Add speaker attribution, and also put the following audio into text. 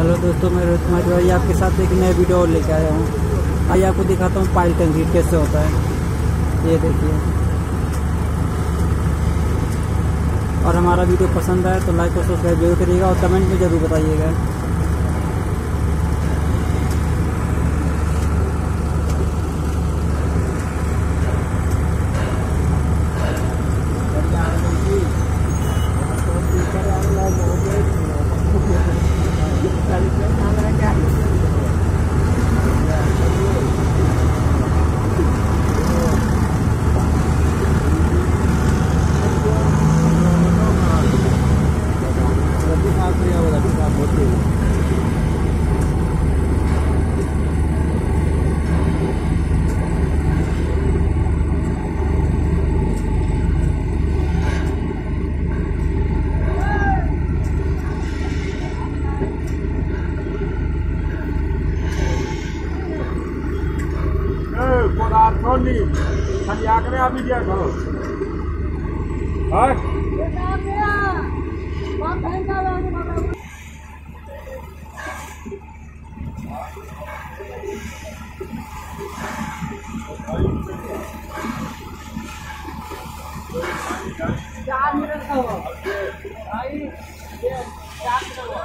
Speaker 1: Hello दोस्तों, मैं रोहित कुमार भाई आपके साथ एक नया वीडियो और लेके आया हूँ। आइए आपको दिखाता हूँ पाइल टंकी कैसे होता है। ये देखिए। और हमारा वीडियो पसंद आए तो लाइक और सब्सक्राइब ज़रूर करिएगा और कमेंट में ज़रूर बताइएगा।
Speaker 2: ಪದಾರ್ಥೋಲಿ ಅಲ್ಲಿ ಯಾಕಡೆ ಆಗಿದೆಯಾ ಕಣೋ ಹಾಂ चार मिनट का हुआ भाई ये चार मिनट हुआ